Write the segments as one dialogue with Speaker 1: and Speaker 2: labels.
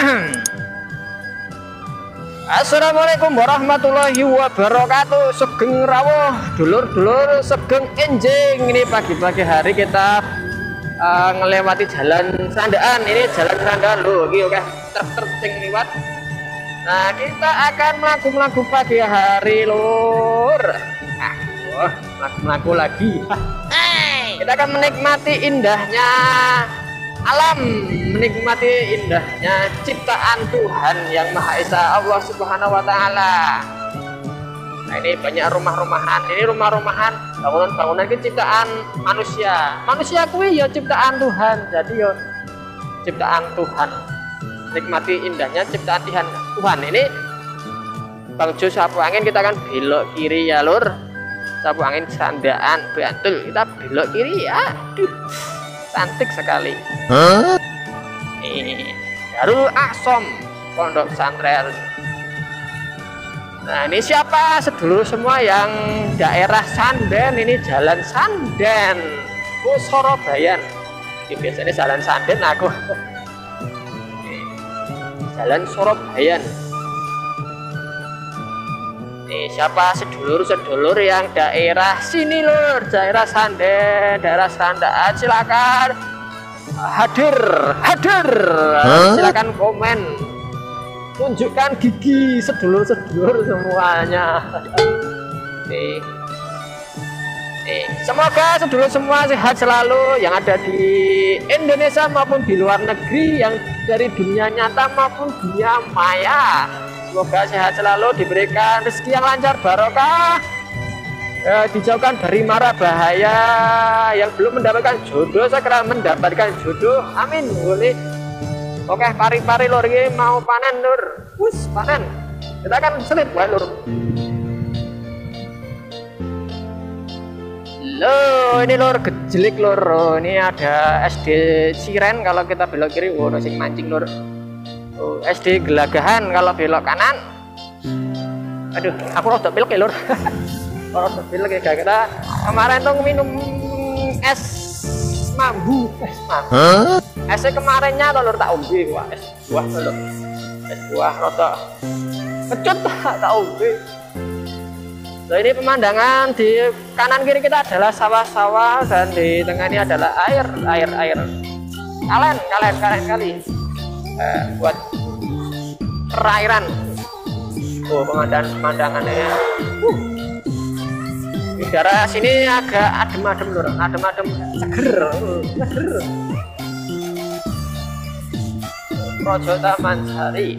Speaker 1: Assalamualaikum warahmatullahi wabarakatuh. Sugeng rawuh Dulur-dulur Sugeng enjing. Ini pagi-pagi hari kita uh, Ngelewati jalan Sandaan. Ini jalan Sandaan loh Oke oke. Truk-truk lewat Nah kita akan melaku-melaku pagi hari lur. Nah oh, melaku-melaku lagi. Kita akan menikmati indahnya alam menikmati indahnya ciptaan Tuhan yang Maha Esa Allah Subhanahu wa taala. Nah, ini banyak rumah-rumahan. Ini rumah-rumahan, bangunan-bangunan ini ciptaan manusia. Manusia kuwi ya ciptaan Tuhan. Jadi ya ciptaan Tuhan. Nikmati indahnya ciptaan Tuhan. Tuhan ini Bang Jo sapu angin kita akan belok kiri ya, Lur. Sapu angin sandaan Bantul. Kita belok kiri ya. Aduh cantik sekali. Huh? ini Darul Asom Pondok Pesantren. Nah ini siapa? Sedulur semua yang daerah Sanden ini jalan Sanden Oh Sorobayan ini biasanya jalan Sanden aku. Jalan Sorobayan siapa sedulur-sedulur yang daerah sini lur? Daerah Sande daerah Sanda silakan. Hadir hadir. Huh? silakan komen. Tunjukkan gigi sedulur-sedulur semuanya. Nih. Nih. Semoga sedulur semua sehat selalu yang ada di Indonesia maupun di luar negeri yang dari dunia nyata maupun dunia maya Semoga sehat selalu, diberikan rezeki yang lancar, barokah, eh, dijauhkan dari mara bahaya yang belum mendapatkan jodoh, segera mendapatkan jodoh. Amin. Boleh. Oke, pari-pari lor ini mau panen lur. Wus, panen. Kita akan selip buat lur. Lo, ini lur gejelik. Oh, ini ada SD Siren kalau kita belok kiri. Wow, sing mancing lur. SD Gelagahan kalau belok kanan. Aduh aku rada belok ya lur. Rada belok ya kita kemarin tuh minum es mambu. Es mambu. Huh? es kemarinnya tuh lur tak umbi wah es buah lur. Es buah rada kecut tak umbi Nah ini pemandangan di kanan kiri kita adalah sawah-sawah dan di tengah ini adalah air, air, air. Kalian, kalian, kalian kali eh, buat perairan. Oh pemandangan pemandangannya uh. udara sini agak adem-adem lur adem-adem. Seger. Seger. Projo Taman Sari.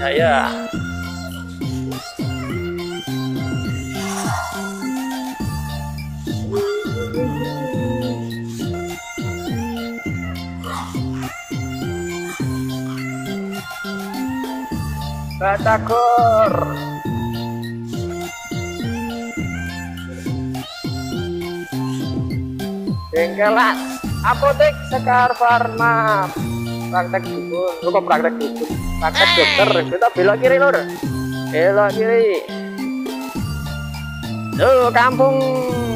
Speaker 1: Saya Batagor. Bengkelas Apotek Sekar Farma. Praktek dukun. Bukan praktek dukun? Praktek dokter Kita belok kiri lur. Belok kiri. Tuh kampung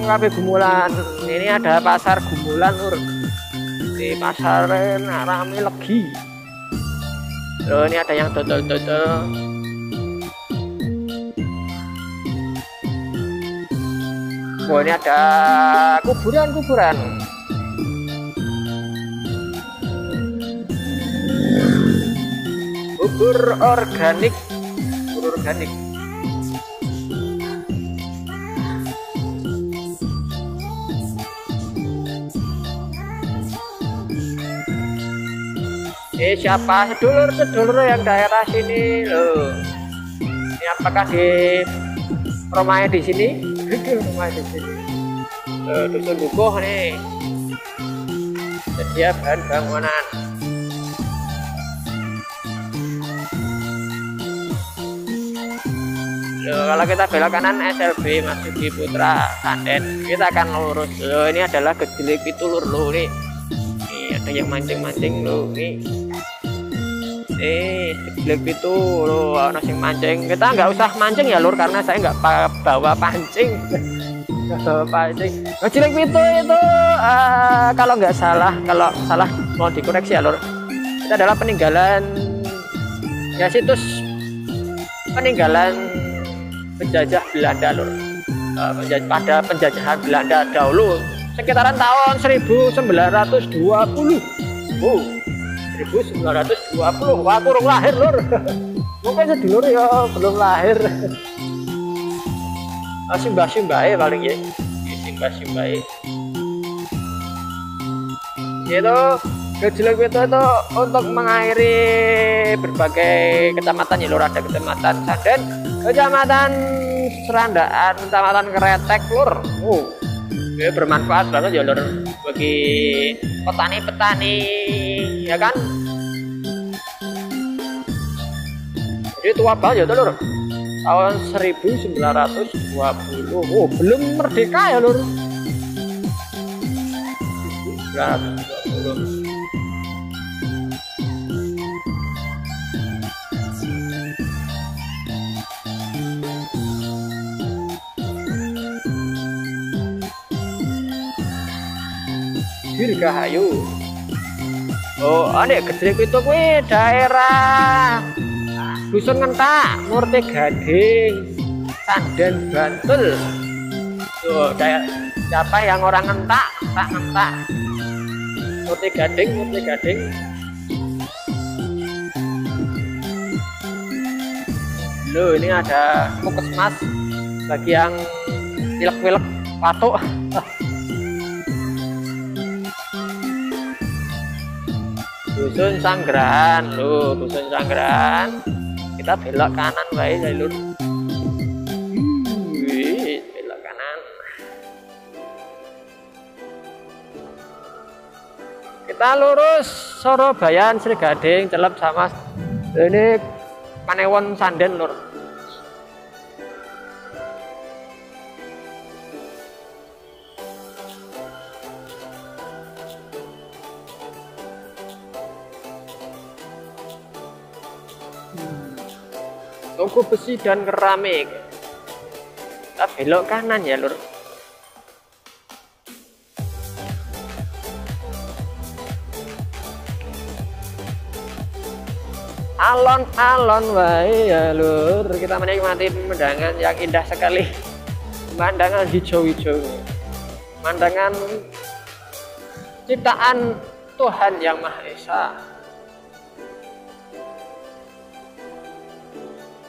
Speaker 1: Kabe Gumulan. Ini ada pasar Gumulan lur. Di pasar rame legi Loh, ini ada yang dodol-dodol. Oh, ini ada kuburan-kuburan. Bubur organik. Bubur organik. Eh siapa? Sedulur-sedulur yang daerah sini. Loh. Ini apakah di rumahnya di sini? Rumahnya di sini. Loh, dusun bukuh nih. Sedia bahan bangunan. Loh, kalau kita belok kanan SLB di Putra Sanden kita akan lurus. Loh ini adalah gejelik pitulur loh nih yang mancing-mancing loh nih eh Black itu lo ana sing mancing. Kita nggak usah mancing ya lur karena saya nggak bawa pancing. Pancing. Nah, cilik itu itu uh, kalau nggak salah kalau salah mau dikoreksi ya lur. Itu adalah peninggalan ya situs peninggalan penjajah Belanda lur. Uh, pada penjajahan Belanda dahulu sekitaran tahun 1920 oh 1920 wah kurang lahir lur. Mungkin sedulur ya belum lahir. Oh, simbah simbah paling ya. Simbah simbah itu Gejolak itu itu untuk mengairi berbagai kecamatan ya lur ada kecamatan Sanden kecamatan Serandaan kecamatan Kretek lur. Oh ya bermanfaat banget ya lur bagi petani-petani ya kan? Jadi tua banget ya lur tahun 1920 oh belum merdeka ya lur 1920 Dirgahayu. Oh, ane gedrek itu kuwi daerah Dusun Ngentak, Murti Gading, Sanden Bantul. Tuh, daerah siapa yang orang ngentak, tak ngentak. Murti Gading, Murti Gading. Loh, ini ada mas bagi yang pilek-pilek patuk. dusun Sanggrahan lo dusun Sanggrahan kita belok kanan baik lur. Wih, belok kanan. Kita lurus Sorobayan Sri Gading celep sama ini Panewon Sanden lur toko besi dan keramik kita belok kanan ya lur. Alon-alon wae ya lur. Kita menikmati pemandangan yang indah sekali. Pemandangan hijau-hijau. Pemandangan ciptaan Tuhan yang Maha Esa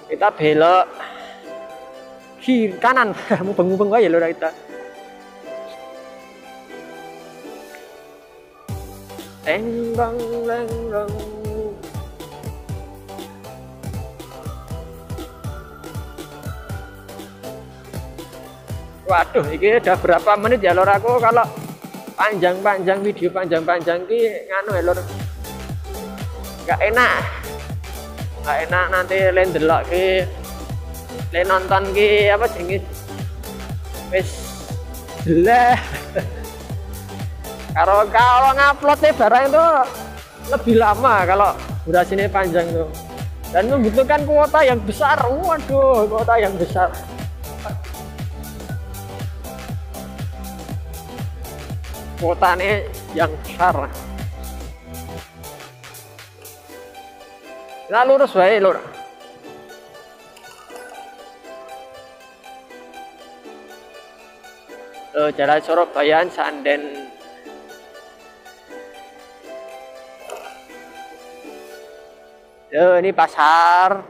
Speaker 1: kita belok kiri kanan. Mubeng-mubeng aja lho kita. Tenggong lenggong Waduh, ini udah berapa menit ya lor? Aku kalau panjang-panjang video panjang-panjang ki nganu ya lor. Gak enak nggak enak nanti lain delok ki. Lain nonton ki apa jenis wis jelek. Kalau kalau nguploadnya barang itu lebih lama kalau durasinya panjang tuh. Dan membutuhkan kuota yang besar. Waduh kuota yang besar. Kuotanya yang besar Nah lurus wae lur. Uh, jalan Surabaya Sanden Yo, ini pasar.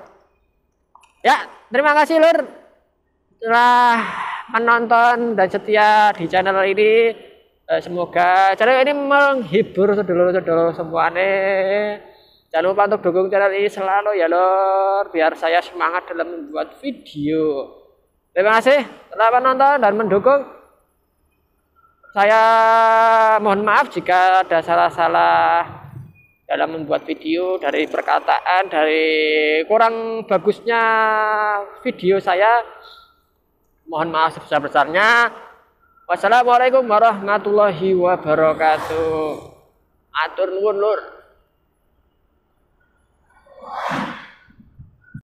Speaker 1: Ya, terima kasih Lur telah menonton dan setia di channel ini. Eh, semoga channel ini menghibur sedulur-sedulur semuanya. Jangan lupa untuk dukung channel ini selalu ya lor, biar saya semangat dalam membuat video. Terima kasih telah menonton dan mendukung. Saya mohon maaf jika ada salah-salah dalam membuat video dari perkataan, dari kurang bagusnya video saya. Mohon maaf sebesar-besarnya. Wassalamualaikum warahmatullahi wabarakatuh. Atur nuwun lur.